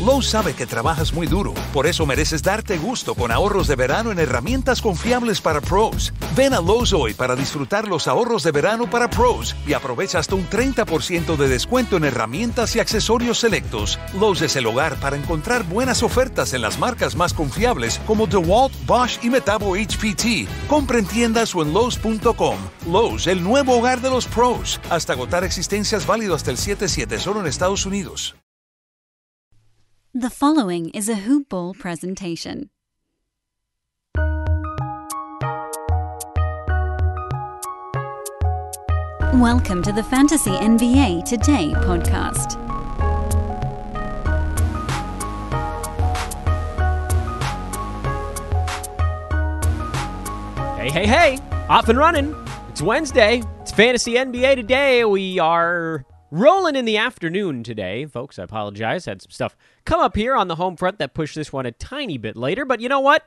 Lowe's sabe que trabajas muy duro, por eso mereces darte gusto con ahorros de verano en herramientas confiables para pros. Ven a Lowe's hoy para disfrutar los ahorros de verano para pros y aprovecha hasta un 30% de descuento en herramientas y accesorios selectos. Lowe's es el hogar para encontrar buenas ofertas en las marcas más confiables como DeWalt, Bosch y Metabo HPT. Compra en tiendas o en Lowe's.com. Lowe's, el nuevo hogar de los pros. Hasta agotar existencias válido hasta el 7-7 solo en Estados Unidos. The following is a Hoop Ball presentation. Welcome to the Fantasy NBA Today podcast. Hey, hey, hey! Off and running. It's Wednesday. It's Fantasy NBA today. We are rolling in the afternoon today, folks. I apologize. Had some stuff come up here on the home front that pushed this one a tiny bit later, but you know what?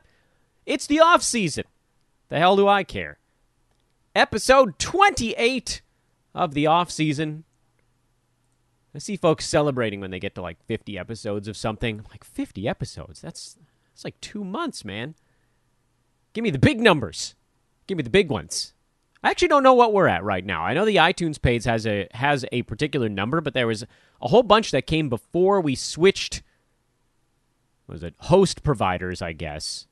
It's the off season. The hell do I care? Episode 28 of the off season. I see folks celebrating when they get to like 50 episodes of something. I'm like 50 episodes. That's that's like 2 months, man. Give me the big numbers. Give me the big ones. I actually don't know what we're at right now. I know the iTunes page has a has a particular number, but there was a whole bunch that came before we switched. Was it host providers? I guess.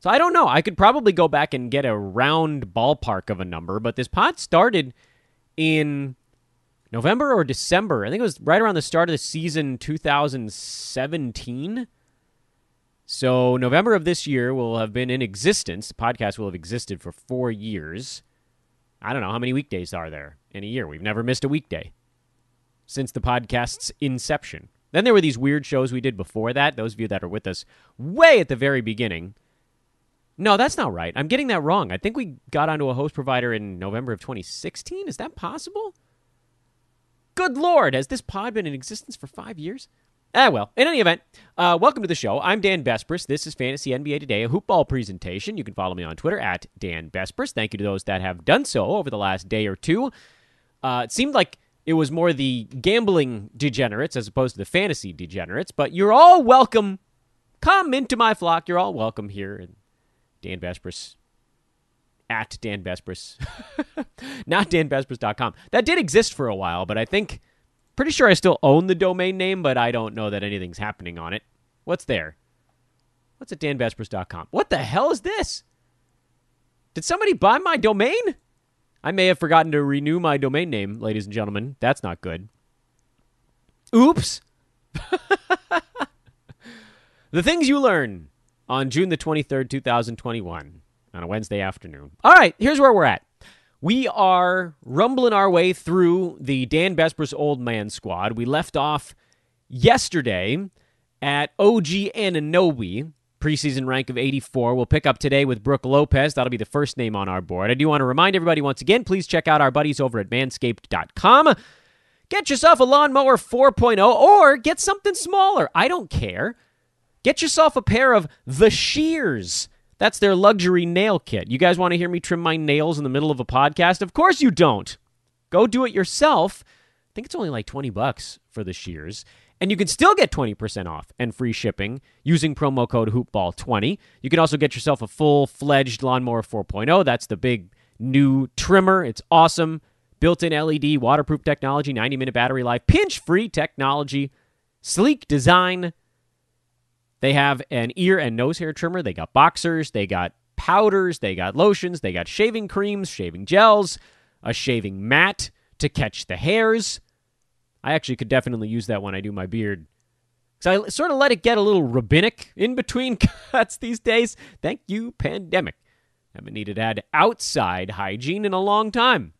So I don't know. I could probably go back and get a round ballpark of a number, but this pod started in November or December. I think it was right around the start of the season 2017. So November of this year will have been in existence. The podcast will have existed for four years. I don't know how many weekdays are there in a year. We've never missed a weekday since the podcast's inception. Then there were these weird shows we did before that. Those of you that are with us way at the very beginning. No, that's not right. I'm getting that wrong. I think we got onto a host provider in November of 2016. Is that possible? Good Lord, has this pod been in existence for five years? Ah, well, in any event, uh, welcome to the show. I'm Dan Besbris. This is Fantasy NBA Today, a hoopball presentation. You can follow me on Twitter at Dan Besbris. Thank you to those that have done so over the last day or two. Uh, it seemed like it was more the gambling degenerates as opposed to the fantasy degenerates, but you're all welcome. Come into my flock. You're all welcome here. And Dan Besbris at Dan Besbris, not danbesbris.com. That did exist for a while, but I think Pretty sure I still own the domain name, but I don't know that anything's happening on it. What's there? What's at danbesbris.com? What the hell is this? Did somebody buy my domain? I may have forgotten to renew my domain name, ladies and gentlemen. That's not good. Oops. the things you learn on June the 23rd, 2021, on a Wednesday afternoon. All right, here's where we're at. We are rumbling our way through the Dan Besbris Old Man Squad. We left off yesterday at OG Anunoby, preseason rank of 84. We'll pick up today with Brook Lopez. That'll be the first name on our board. I do want to remind everybody once again please check out our buddies over at manscaped.com. Get yourself a lawnmower 4.0 or get something smaller. I don't care. Get yourself a pair of the shears that's their luxury nail kit. You guys want to hear me trim my nails in the middle of a podcast? Of course you don't. Go do it yourself. I think it's only like 20 bucks for the shears. And you can still get 20% off and free shipping using promo code HoopBall20. You can also get yourself a full fledged Lawnmower 4.0. That's the big new trimmer. It's awesome. Built in LED, waterproof technology, 90 minute battery life, pinch free technology, sleek design. They have an ear and nose hair trimmer. They got boxers. They got powders. They got lotions. They got shaving creams, shaving gels, a shaving mat to catch the hairs. I actually could definitely use that when I do my beard. Because I sort of let it get a little rabbinic in between cuts these days. Thank you, pandemic. Haven't needed to add outside hygiene in a long time.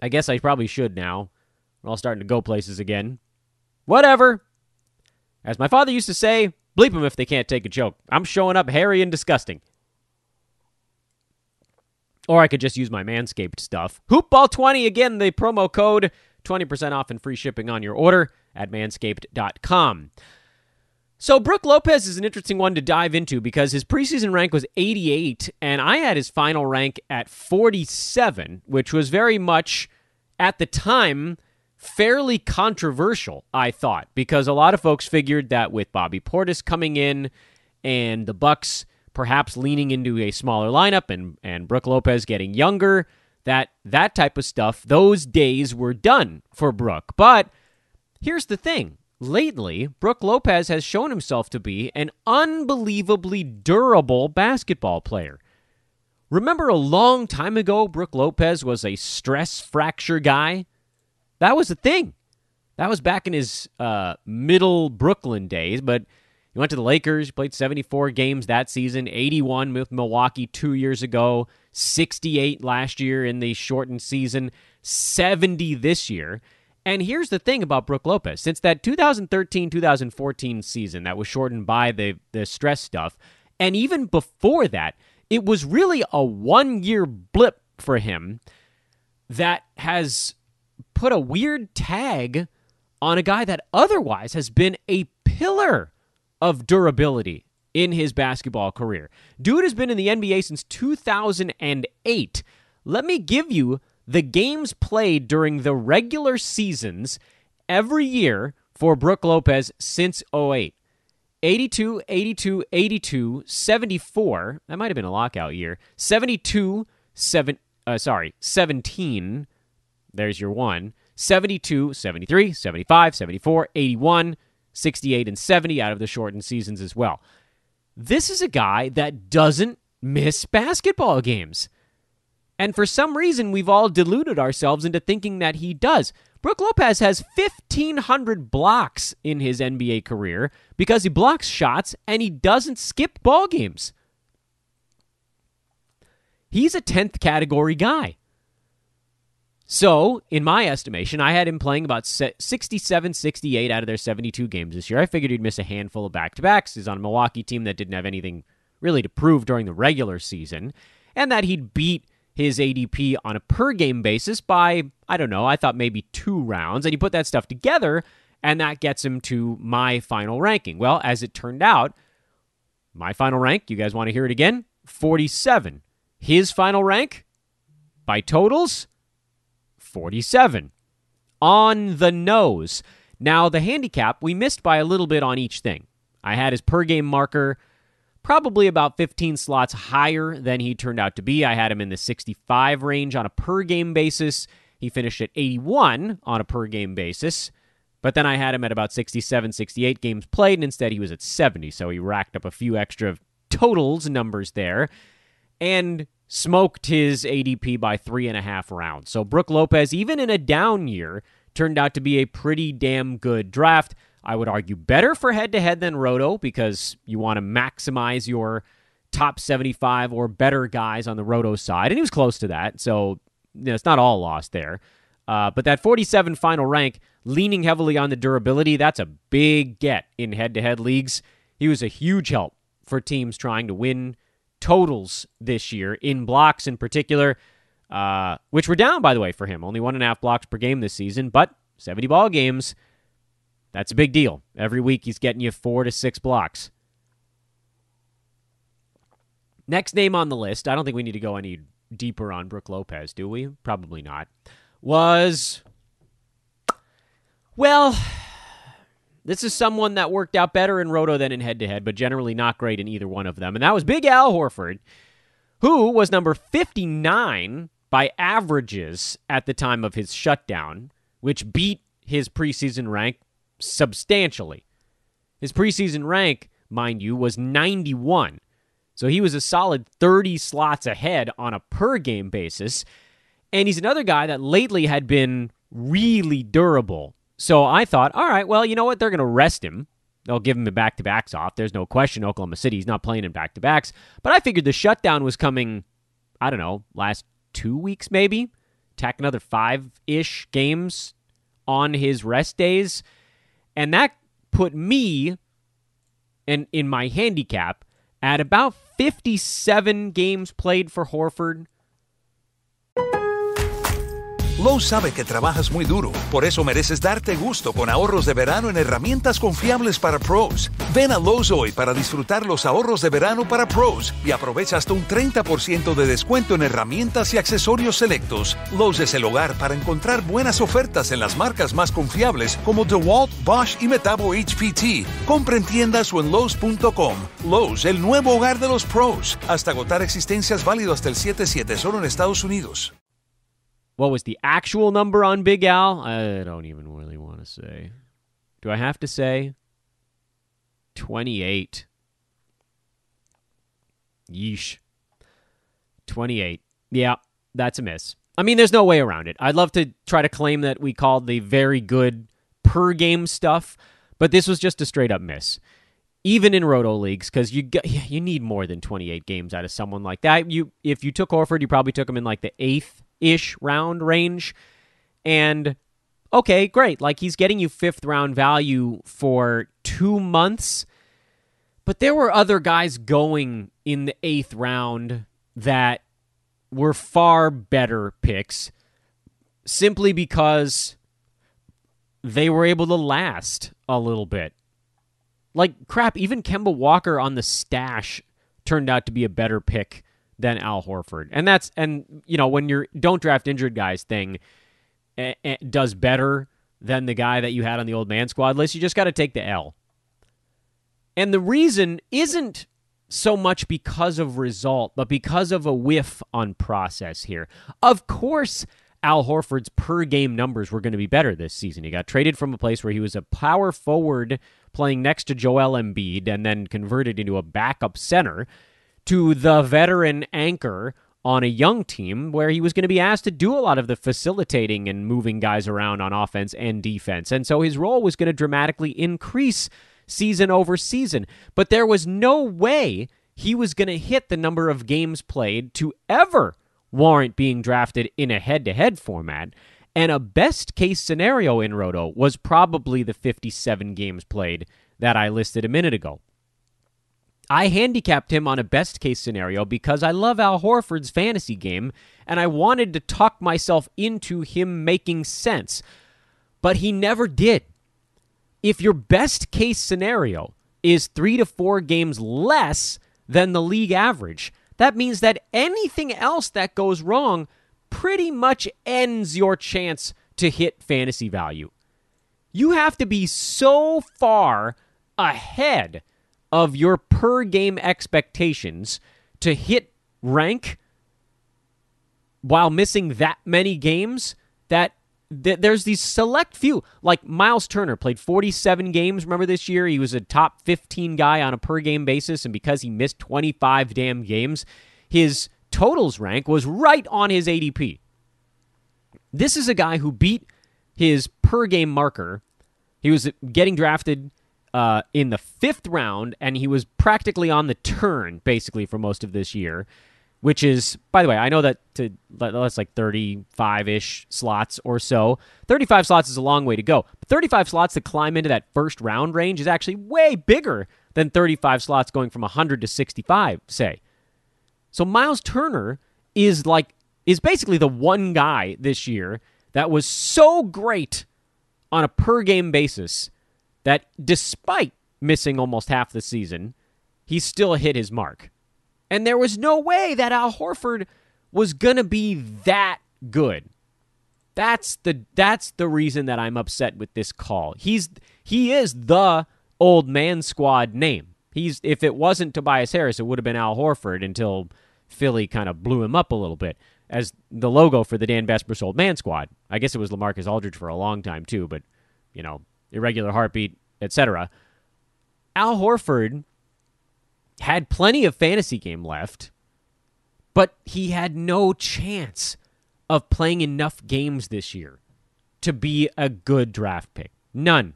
I guess I probably should now. We're all starting to go places again. Whatever. As my father used to say, bleep them if they can't take a joke. I'm showing up hairy and disgusting. Or I could just use my Manscaped stuff. Hoopball20, again, the promo code, 20% off and free shipping on your order at manscaped.com. So, Brook Lopez is an interesting one to dive into because his preseason rank was 88, and I had his final rank at 47, which was very much, at the time, fairly controversial, I thought, because a lot of folks figured that with Bobby Portis coming in and the Bucks perhaps leaning into a smaller lineup and and Brook Lopez getting younger, that that type of stuff, those days were done for Brook. But here's the thing. Lately, Brook Lopez has shown himself to be an unbelievably durable basketball player. Remember a long time ago, Brook Lopez was a stress fracture guy? That was the thing. That was back in his uh, middle Brooklyn days, but he went to the Lakers, played 74 games that season, 81 with Milwaukee two years ago, 68 last year in the shortened season, 70 this year. And here's the thing about Brook Lopez. Since that 2013 2014 season that was shortened by the, the stress stuff, and even before that, it was really a one year blip for him that has put a weird tag on a guy that otherwise has been a pillar of durability in his basketball career. Dude has been in the NBA since 2008. Let me give you the games played during the regular seasons every year for Brook Lopez since 08. 82, 82, 82, 74. That might have been a lockout year. 72, 7 uh, sorry, 17. There's your one. 72, 73, 75, 74, 81, 68 and 70 out of the shortened seasons as well. This is a guy that doesn't miss basketball games. And for some reason, we've all deluded ourselves into thinking that he does. Brook Lopez has 1,500 blocks in his NBA career because he blocks shots and he doesn't skip ball games. He's a 10th category guy. So, in my estimation, I had him playing about 67, 68 out of their 72 games this year. I figured he'd miss a handful of back to backs. He's on a Milwaukee team that didn't have anything really to prove during the regular season, and that he'd beat his ADP on a per game basis by, I don't know, I thought maybe two rounds. And you put that stuff together, and that gets him to my final ranking. Well, as it turned out, my final rank, you guys want to hear it again? 47. His final rank by totals? 47. On the nose. Now, the handicap, we missed by a little bit on each thing. I had his per game marker probably about 15 slots higher than he turned out to be. I had him in the 65 range on a per game basis. He finished at 81 on a per game basis. But then I had him at about 67, 68 games played, and instead he was at 70. So he racked up a few extra totals numbers there. And smoked his ADP by three and a half rounds. So Brook Lopez, even in a down year, turned out to be a pretty damn good draft. I would argue better for head to head than Roto because you want to maximize your top 75 or better guys on the Roto side. And he was close to that. So you know, it's not all lost there. Uh, but that 47 final rank, leaning heavily on the durability, that's a big get in head to head leagues. He was a huge help for teams trying to win totals this year in blocks in particular, uh, which were down, by the way, for him. Only one and a half blocks per game this season, but 70 ball games, that's a big deal. Every week he's getting you four to six blocks. Next name on the list, I don't think we need to go any deeper on Brook Lopez, do we? Probably not. Was, well, this is someone that worked out better in Roto than in head to head, but generally not great in either one of them. And that was Big Al Horford, who was number 59 by averages at the time of his shutdown, which beat his preseason rank substantially. His preseason rank, mind you, was 91. So he was a solid 30 slots ahead on a per game basis. And he's another guy that lately had been really durable so I thought, all right, well, you know what? They're going to rest him. They'll give him the back to backs off. There's no question Oklahoma City. He's not playing in back to backs. But I figured the shutdown was coming, I don't know, last two weeks maybe. Tack another five ish games on his rest days. And that put me in, in my handicap at about 57 games played for Horford Lowe's sabe que trabajas muy duro, por eso mereces darte gusto con ahorros de verano en herramientas confiables para pros. Ven a Lowe's hoy para disfrutar los ahorros de verano para pros y aprovecha hasta un 30% de descuento en herramientas y accesorios selectos. Lowe's es el hogar para encontrar buenas ofertas en las marcas más confiables como DeWalt, Bosch y Metabo HPT. Compre en tiendas o en Lowe's.com. Lowe's, el nuevo hogar de los pros. Hasta agotar existencias válido hasta el 7-7 solo en Estados Unidos. What was the actual number on Big Al? I don't even really want to say. Do I have to say? 28. Yeesh. 28. Yeah, that's a miss. I mean, there's no way around it. I'd love to try to claim that we called the very good per game stuff, but this was just a straight up miss. Even in roto leagues, because you get, you need more than 28 games out of someone like that. You if you took Horford, you probably took him in like the eighth ish round range, and okay, great. Like he's getting you fifth round value for two months, but there were other guys going in the eighth round that were far better picks simply because they were able to last a little bit. Like, crap, even Kemba Walker on the stash turned out to be a better pick than Al Horford. And that's, and, you know, when you're don't draft injured guys thing eh, eh, does better than the guy that you had on the old man squad list, you just got to take the L. And the reason isn't so much because of result, but because of a whiff on process here. Of course, Al Horford's per game numbers were going to be better this season. He got traded from a place where he was a power forward playing next to Joel Embiid and then converted into a backup center to the veteran anchor on a young team where he was going to be asked to do a lot of the facilitating and moving guys around on offense and defense. And so his role was going to dramatically increase season over season. But there was no way he was going to hit the number of games played to ever warrant being drafted in a head to head format. And a best case scenario in Roto was probably the 57 games played that I listed a minute ago. I handicapped him on a best case scenario because I love Al Horford's fantasy game and I wanted to talk myself into him making sense. But he never did. If your best case scenario is three to four games less than the league average, that means that anything else that goes wrong pretty much ends your chance to hit fantasy value. You have to be so far ahead of your per game expectations to hit rank while missing that many games that th- there's these select few. Like Miles Turner played 47 games remember this year? He was a top 15 guy on a per game basis and because he missed 25 damn games his totals rank was right on his ADP this is a guy who beat his per game marker. He was getting drafted uh, in the fifth round, and he was practically on the turn basically for most of this year. Which is, by the way, I know that to that's like 35 ish slots or so. 35 slots is a long way to go. But 35 slots to climb into that first round range is actually way bigger than 35 slots going from 100 to 65, say. So Miles Turner is like is basically the one guy this year that was so great on a per game basis that despite missing almost half the season, he still hit his mark. And there was no way that Al Horford was going to be that good. That's the that's the reason that I'm upset with this call. He's he is the old man squad name. He's if it wasn't Tobias Harris, it would have been Al Horford until Philly kind of blew him up a little bit as the logo for the Dan Besbris old man squad. I guess it was LaMarcus Aldridge for a long time too, but you know, irregular heartbeat, etc. Al Horford had plenty of fantasy game left, but he had no chance of playing enough games this year to be a good draft pick. None.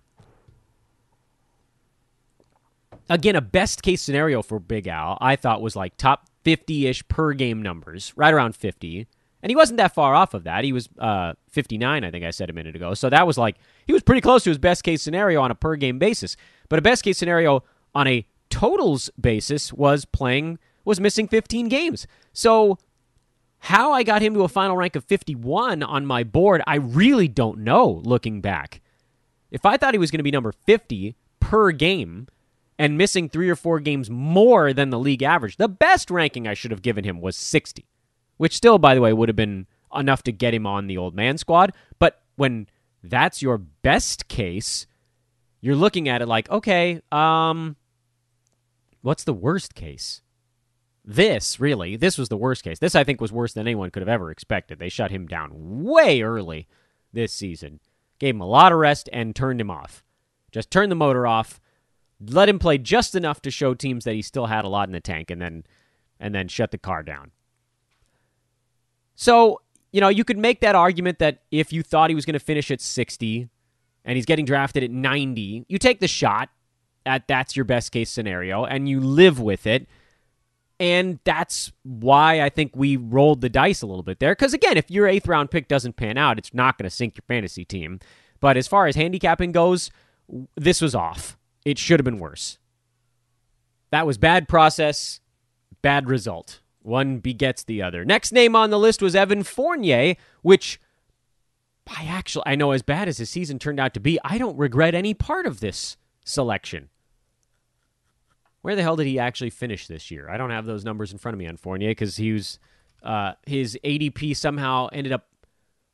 Again, a best case scenario for Big Al, I thought was like top 50 ish per game numbers, right around 50. And he wasn't that far off of that. He was uh, 59, I think I said a minute ago. So that was like, he was pretty close to his best case scenario on a per game basis. But a best case scenario on a totals basis was playing, was missing 15 games. So How I got him to a final rank of 51 on my board, I really don't know looking back. If I thought he was going to be number 50 per game and missing three or four games more than the league average, the best ranking I should have given him was 60, which still, by the way, would have been enough to get him on the old man squad. But when that's your best case, you're looking at it like, okay, um, what's the worst case? This, really, this was the worst case. This, I think, was worse than anyone could have ever expected. They shut him down way early this season, gave him a lot of rest, and turned him off. Just turned the motor off, let him play just enough to show teams that he still had a lot in the tank, and then and then shut the car down. So, you know, you could make that argument that if you thought he was going to finish at 60 and he's getting drafted at 90, you take the shot at that's your best case scenario and you live with it and that's why I think we rolled the dice a little bit there. Because again, if your eighth round pick doesn't pan out, it's not going to sink your fantasy team. But as far as handicapping goes, this was off. It should have been worse. That was bad process, bad result. One begets the other. Next name on the list was Evan Fournier, which I actually, I know as bad as his season turned out to be, I don't regret any part of this selection. Where the hell did he actually finish this year? I don't have those numbers in front of me on Fournier because he was uh, his ADP somehow ended up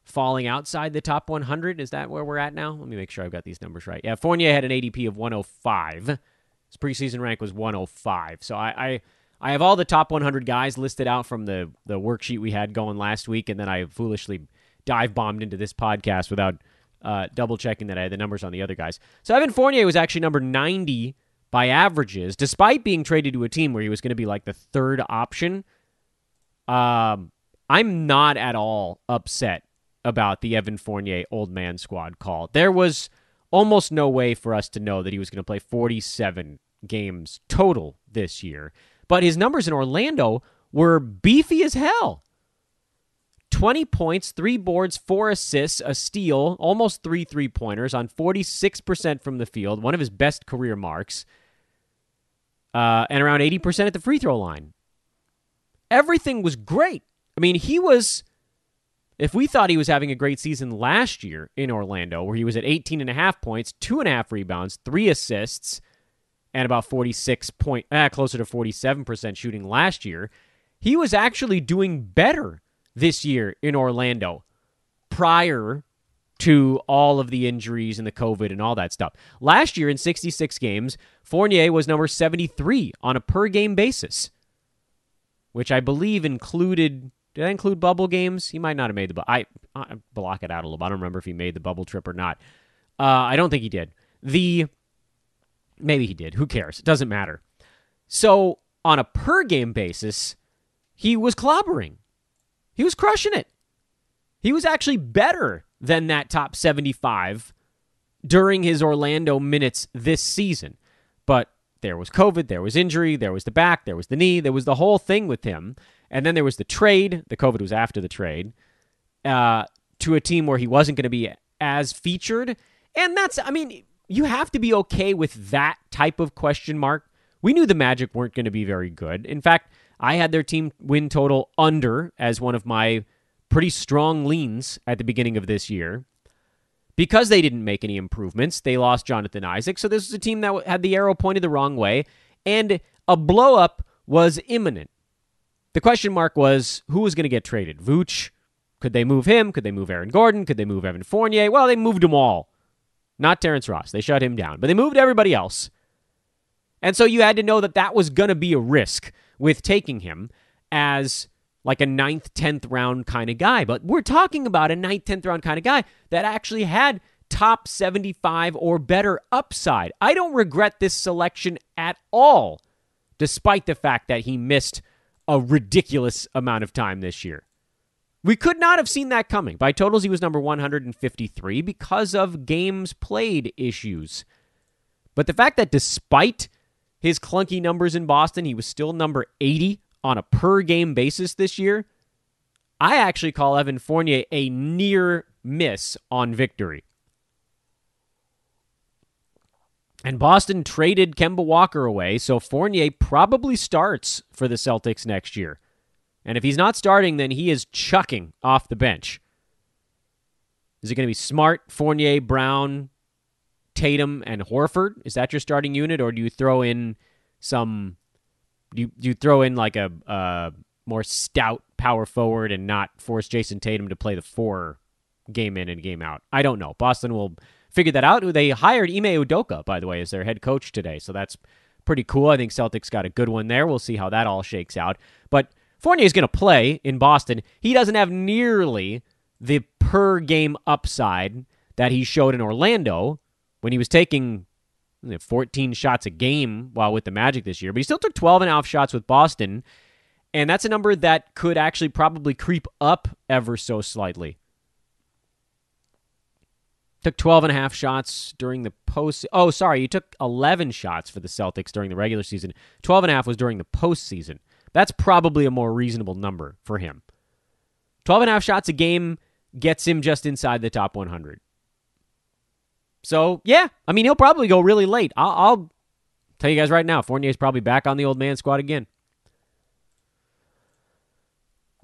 falling outside the top 100. Is that where we're at now? Let me make sure I've got these numbers right. Yeah, Fournier had an ADP of 105. His preseason rank was 105. So I, I I have all the top 100 guys listed out from the the worksheet we had going last week, and then I foolishly dive bombed into this podcast without uh, double checking that I had the numbers on the other guys. So Evan Fournier was actually number 90 by averages, despite being traded to a team where he was going to be like the third option. Um, I'm not at all upset about the Evan Fournier old man squad call. There was almost no way for us to know that he was going to play 47 games total this year. But his numbers in Orlando were beefy as hell. 20 points, three boards, four assists, a steal, almost three three pointers on 46% from the field, one of his best career marks uh, and around 80% at the free throw line. Everything was great. I mean, he was, if we thought he was having a great season last year in Orlando, where he was at 18 and a half points, two and a half rebounds, three assists, and about 46 point, eh, closer to 47% shooting last year, he was actually doing better this year in Orlando prior to all of the injuries and the COVID and all that stuff. Last year in 66 games, Fournier was number 73 on a per game basis, which I believe included. Did I include bubble games? He might not have made the. Bu- I, block it out a little. bit. I don't remember if he made the bubble trip or not. Uh, I don't think he did. The maybe he did. Who cares? It doesn't matter. So on a per game basis, he was clobbering. He was crushing it. He was actually better than that top 75 during his Orlando minutes this season. But there was COVID, there was injury, there was the back, there was the knee, there was the whole thing with him. And then there was the trade. The COVID was after the trade uh, to a team where he wasn't going to be as featured. And that's, I mean, you have to be okay with that type of question mark. We knew the Magic weren't going to be very good. In fact, I had their team win total under as one of my pretty strong leans at the beginning of this year. Because they didn't make any improvements, they lost Jonathan Isaac. So this was a team that had the arrow pointed the wrong way, and a blowup was imminent. The question mark was who was going to get traded? Vooch? Could they move him? Could they move Aaron Gordon? Could they move Evan Fournier? Well, they moved them all. Not Terrence Ross. They shut him down, but they moved everybody else. And so you had to know that that was going to be a risk with taking him as like a ninth, 10th round kind of guy. But we're talking about a ninth, 10th round kind of guy that actually had top 75 or better upside. I don't regret this selection at all, despite the fact that he missed a ridiculous amount of time this year. We could not have seen that coming. By totals, he was number 153 because of games played issues. But the fact that despite his clunky numbers in Boston, he was still number 80 on a per game basis this year, I actually call Evan Fournier a near miss on victory. And Boston traded Kemba Walker away, so Fournier probably starts for the Celtics next year. And if he's not starting, then he is chucking off the bench. Is it going to be Smart, Fournier, Brown, Tatum, and Horford? Is that your starting unit, or do you throw in some? Do you, do you throw in like a, more stout power forward and not force Jayson Tatum to play the four game in and game out? I don't know. Boston will figure that out. They hired Ime Udoka, by the way, as their head coach today, so that's pretty cool. I think Celtics got a good one there. We'll see how that all shakes out. But Fournier is going to play in Boston. He doesn't have nearly the per game upside that he showed in Orlando when he was taking 14 shots a game while with the Magic this year, but he still took 12 and a half shots with Boston. And that's a number that could actually probably creep up ever so slightly. Took 12 and a half shots during the post. Oh, sorry. You took 11 shots for the Celtics during the regular season. 12 and a half was during the postseason. That's probably a more reasonable number for him. 12 and a half shots a game gets him just inside the top 100. So, yeah, I mean, he'll probably go really late. I'll, I'll tell you guys right now, Fournier's probably back on the old man squad again.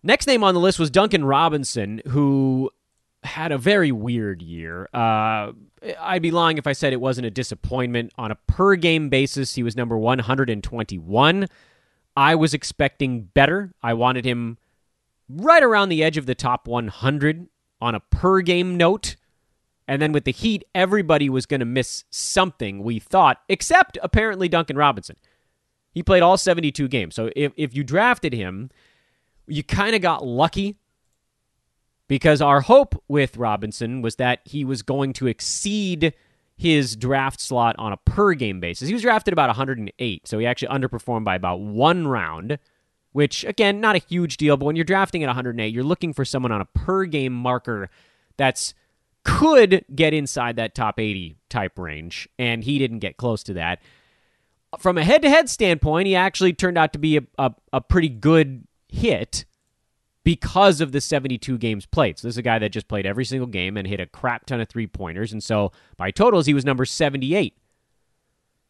Next name on the list was Duncan Robinson, who had a very weird year. Uh, I'd be lying if I said it wasn't a disappointment. On a per game basis, he was number 121. I was expecting better. I wanted him right around the edge of the top 100 on a per game note. And then with the Heat, everybody was going to miss something, we thought, except apparently Duncan Robinson. He played all 72 games. So if, if you drafted him, you kind of got lucky because our hope with Robinson was that he was going to exceed his draft slot on a per game basis. He was drafted about 108, so he actually underperformed by about one round, which, again, not a huge deal, but when you're drafting at 108, you're looking for someone on a per game marker that's could get inside that top 80 type range, and he didn't get close to that. From a head to head standpoint, he actually turned out to be a, a, a pretty good hit because of the 72 games played. So this is a guy that just played every single game and hit a crap ton of three pointers. And so by totals, he was number 78.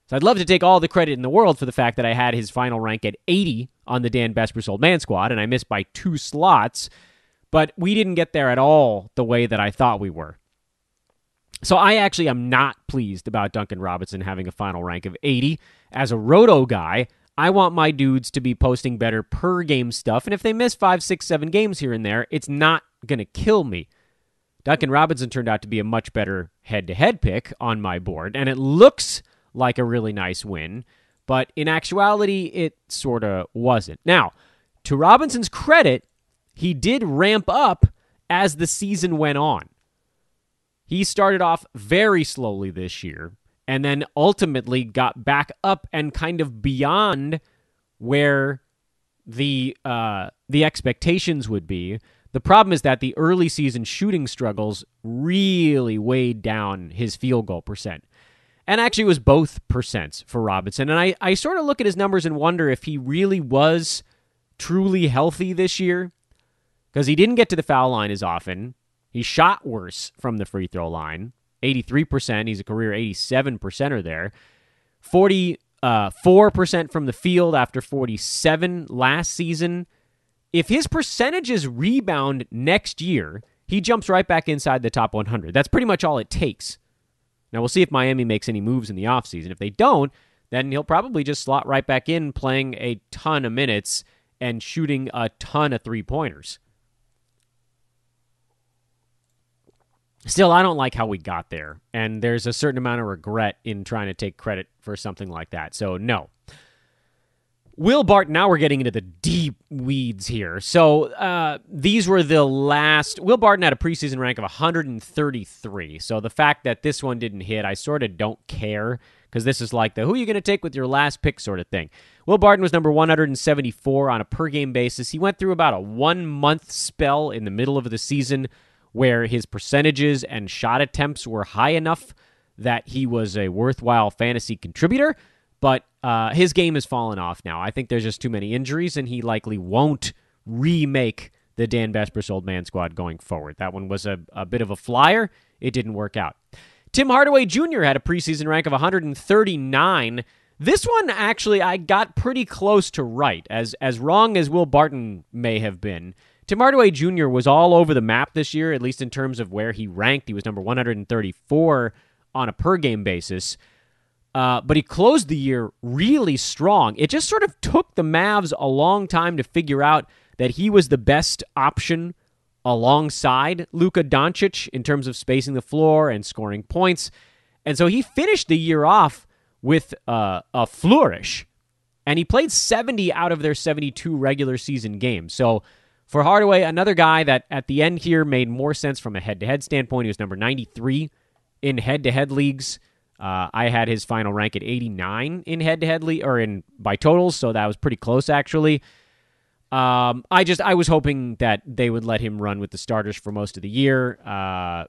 So I'd love to take all the credit in the world for the fact that I had his final rank at 80 on the Dan Besbris Old Man squad, and I missed by two slots. But we didn't get there at all the way that I thought we were. So I actually am not pleased about Duncan Robinson having a final rank of 80. As a roto guy, I want my dudes to be posting better per game stuff. And if they miss five, six, seven games here and there, it's not going to kill me. Duncan Robinson turned out to be a much better head to head pick on my board, and it looks like a really nice win, but in actuality, it sort of wasn't. Now, to Robinson's credit, he did ramp up as the season went on. He started off very slowly this year, and then ultimately got back up and kind of beyond where the uh, the expectations would be. The problem is that the early season shooting struggles really weighed down his field goal percent. And actually, it was both percents for Robinson. And I, I sort of look at his numbers and wonder if he really was truly healthy this year because he didn't get to the foul line as often. He shot worse from the free throw line. 83%. He's a career 87%er there. 44% uh, from the field after 47 last season. If his percentages rebound next year, he jumps right back inside the top 100. That's pretty much all it takes. Now, we'll see if Miami makes any moves in the offseason. If they don't, then he'll probably just slot right back in, playing a ton of minutes and shooting a ton of three pointers. Still, I don't like how we got there. And there's a certain amount of regret in trying to take credit for something like that. So, no. Will Barton, now we're getting into the deep weeds here. So, uh, these were the last. Will Barton had a preseason rank of 133. So, the fact that this one didn't hit, I sort of don't care because this is like the who are you going to take with your last pick sort of thing. Will Barton was number 174 on a per game basis. He went through about a one month spell in the middle of the season where his percentages and shot attempts were high enough that he was a worthwhile fantasy contributor. But uh, his game has fallen off now. I think there's just too many injuries, and he likely won't remake the Dan Besbris Old Man Squad going forward. That one was a, a bit of a flyer. It didn't work out. Tim Hardaway Jr. had a preseason rank of 139. This one actually I got pretty close to right, as as wrong as Will Barton may have been. Tim Hardaway Jr. was all over the map this year, at least in terms of where he ranked. He was number 134 on a per game basis. Uh, but he closed the year really strong. It just sort of took the Mavs a long time to figure out that he was the best option alongside Luka Doncic in terms of spacing the floor and scoring points. And so he finished the year off with uh, a flourish. And he played 70 out of their 72 regular season games. So for Hardaway, another guy that at the end here made more sense from a head to head standpoint. He was number 93 in head to head leagues. Uh, I had his final rank at 89 in head to head league or in by totals, so that was pretty close actually. Um, I just I was hoping that they would let him run with the starters for most of the year. Uh,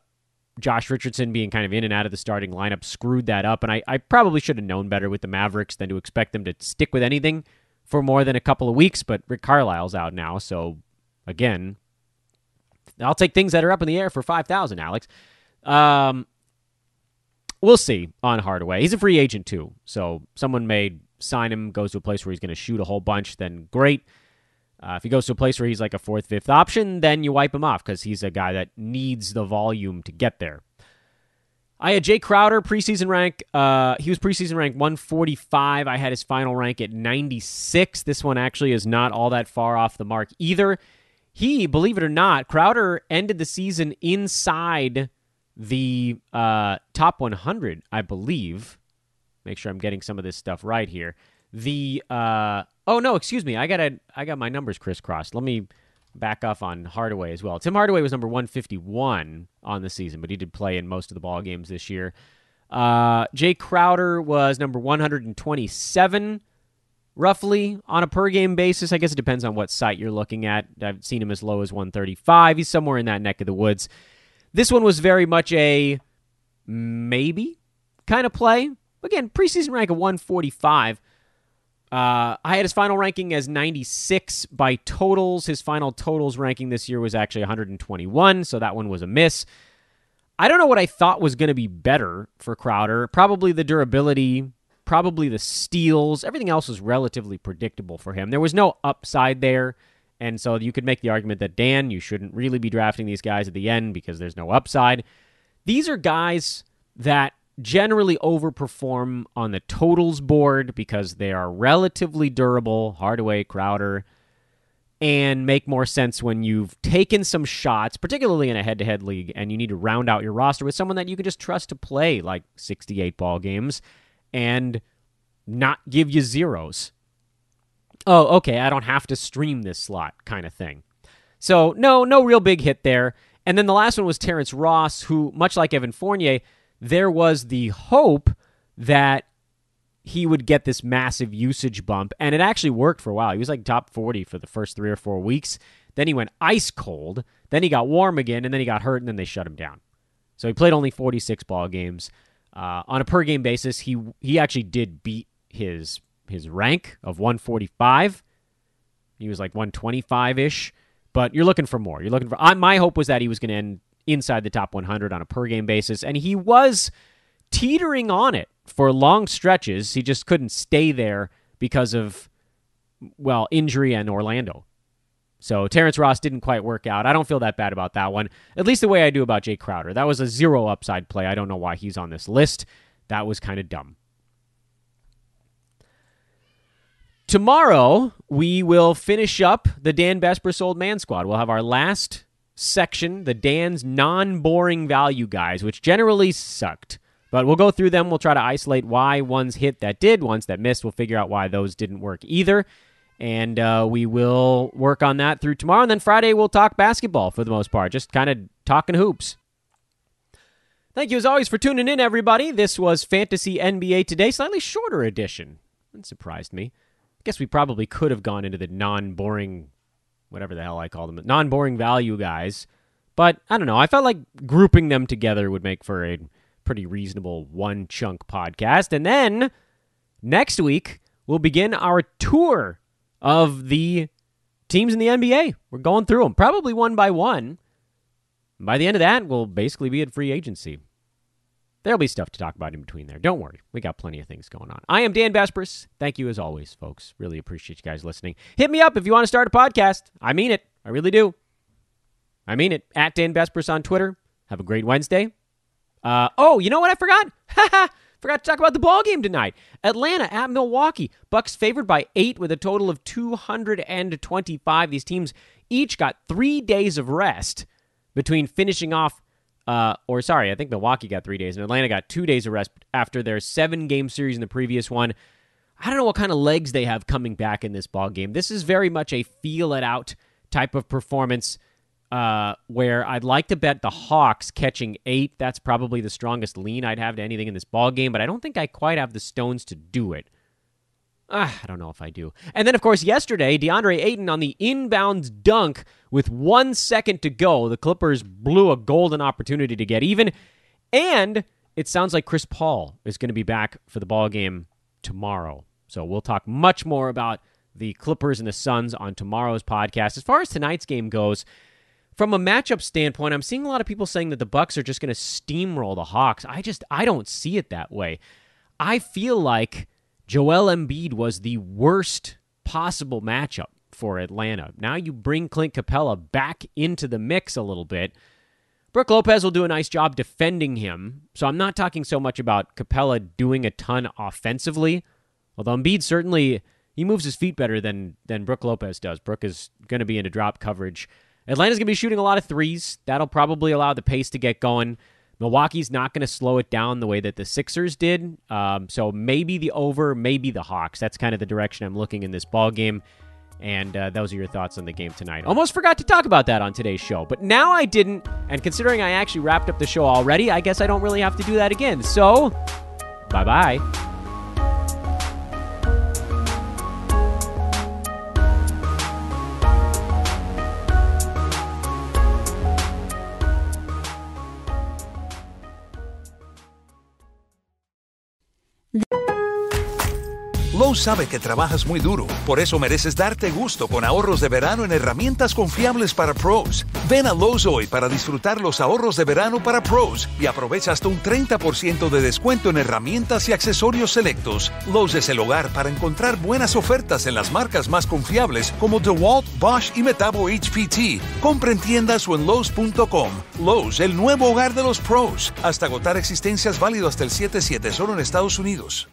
Josh Richardson being kind of in and out of the starting lineup screwed that up, and I, I probably should have known better with the Mavericks than to expect them to stick with anything for more than a couple of weeks. But Rick Carlisle's out now, so again, I'll take things that are up in the air for five thousand, Alex. Um, we'll see on Hardaway. He's a free agent too, so someone may sign him, goes to a place where he's going to shoot a whole bunch. Then great. Uh, if he goes to a place where he's like a fourth, fifth option, then you wipe him off because he's a guy that needs the volume to get there. I had Jae Crowder preseason rank. Uh, he was preseason rank 145. I had his final rank at 96. This one actually is not all that far off the mark either. He, believe it or not, Crowder ended the season inside the uh, top 100, I believe. Make sure I'm getting some of this stuff right here. The uh, oh no, excuse me, I got I got my numbers crisscrossed. Let me back off on Hardaway as well. Tim Hardaway was number 151 on the season, but he did play in most of the ball games this year. Uh, Jae Crowder was number 127, roughly on a per game basis. I guess it depends on what site you're looking at. I've seen him as low as 135. He's somewhere in that neck of the woods. This one was very much a maybe kind of play. Again, preseason rank of 145. Uh, I had his final ranking as 96 by totals. His final totals ranking this year was actually 121, so that one was a miss. I don't know what I thought was going to be better for Crowder. Probably the durability, probably the steals. Everything else was relatively predictable for him. There was no upside there. And so you could make the argument that, Dan, you shouldn't really be drafting these guys at the end because there's no upside. These are guys that generally overperform on the totals board because they are relatively durable, Hardaway, Crowder, and make more sense when you've taken some shots, particularly in a head to head league, and you need to round out your roster with someone that you can just trust to play like 68 ball games and not give you zeros oh, okay, I don't have to stream this slot kind of thing. So, no, no real big hit there. And then the last one was Terrence Ross, who, much like Evan Fournier, there was the hope that he would get this massive usage bump. And it actually worked for a while. He was like top 40 for the first three or four weeks. Then he went ice cold. Then he got warm again. And then he got hurt. And then they shut him down. So he played only 46 ball games. Uh, on a per game basis, he he actually did beat his his rank of 145. He was like 125 ish, but you're looking for more. You're looking for. I, my hope was that he was going to end inside the top 100 on a per game basis, and he was teetering on it for long stretches. He just couldn't stay there because of well injury and Orlando. So Terrence Ross didn't quite work out. I don't feel that bad about that one. At least the way I do about Jae Crowder. That was a zero upside play. I don't know why he's on this list. That was kind of dumb. Tomorrow, we will finish up the Dan Besbris Old Man Squad. We'll have our last section, the Dan's non boring value guys, which generally sucked. But we'll go through them. We'll try to isolate why ones hit that did, ones that missed. We'll figure out why those didn't work either. And uh, we will work on that through tomorrow. And then Friday, we'll talk basketball for the most part, just kind of talking hoops. Thank you as always for tuning in, everybody. This was Fantasy NBA Today, slightly shorter edition. That surprised me. I guess we probably could have gone into the non boring, whatever the hell I call them, non boring value guys. But I don't know. I felt like grouping them together would make for a pretty reasonable one chunk podcast. And then next week, we'll begin our tour of the teams in the NBA. We're going through them, probably one by one. By the end of that, we'll basically be at free agency. there'll be stuff to talk about in between there. Don't worry. We got plenty of things going on. I am Dan Besbris. Thank you as always, folks. Really appreciate you guys listening. Hit me up if you want to start a podcast. I mean it. I really do. I mean it. At Dan Besbris on Twitter. Have a great Wednesday. Uh, oh, you know what I forgot? Forgot to talk about the ball game tonight. Atlanta at Milwaukee. Bucks favored by eight with a total of 225. These teams each got three days of rest between finishing off uh, or sorry, I think Milwaukee got three days and Atlanta got two days of rest after their seven game series in the previous one. I don't know what kind of legs they have coming back in this ball game. This is very much a feel it out type of performance uh, where I'd like to bet the Hawks catching eight. That's probably the strongest lean I'd have to anything in this ball game, but I don't think I quite have the stones to do it. Uh, I don't know if I do. And then, of course, yesterday, DeAndre Ayton on the inbounds dunk with one second to go. The Clippers blew a golden opportunity to get even. And it sounds like Chris Paul is going to be back for the ball game tomorrow. So we'll talk much more about the Clippers and the Suns on tomorrow's podcast. As far as tonight's game goes, from a matchup standpoint, I'm seeing a lot of people saying that the Bucks are just going to steamroll the Hawks. I just I don't see it that way. I feel like Joel Embiid was the worst possible matchup for Atlanta. Now you bring Clint Capela back into the mix a little bit. Brook Lopez will do a nice job defending him. So I'm not talking so much about Capela doing a ton offensively, although Embiid certainly he moves his feet better than than Brook Lopez does. Brook is going to be into drop coverage. Atlanta's going to be shooting a lot of threes. That'll probably allow the pace to get going. Milwaukee's not going to slow it down the way that the Sixers did. Um, so maybe the over, maybe the Hawks. That's kind of the direction I'm looking in this ball game. And uh, those are your thoughts on the game tonight. Almost forgot to talk about that on today's show, but now I didn't. And considering I actually wrapped up the show already, I guess I don't really have to do that again. So, bye bye. Sabe que trabajas muy duro, por eso mereces darte gusto con ahorros de verano en herramientas confiables para pros. Ven a Lowe's hoy para disfrutar los ahorros de verano para pros y aprovecha hasta un 30% de descuento en herramientas y accesorios selectos. Lowe's es el hogar para encontrar buenas ofertas en las marcas más confiables como DeWalt, Bosch y Metabo HPT. Compre en tiendas o en Lowe's.com. Lowe's, el nuevo hogar de los pros. Hasta agotar existencias válido hasta el 7-7 solo en Estados Unidos.